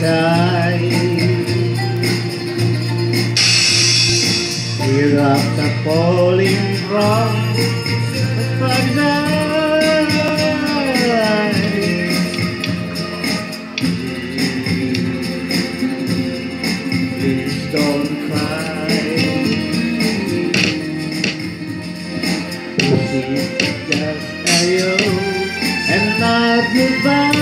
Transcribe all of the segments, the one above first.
side. Hear up the falling from the paradise. Please don't cry. Is just a you and not goodbye.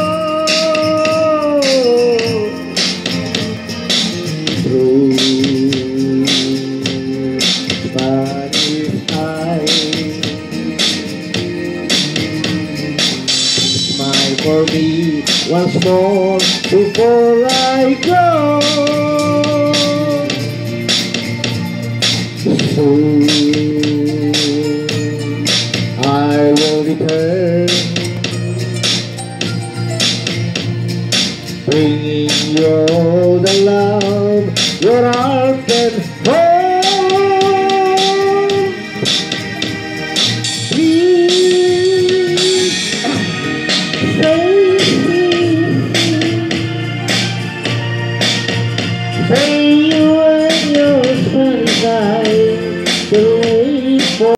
for me once more before I go. Soon I will return, bringing you all the love your heart can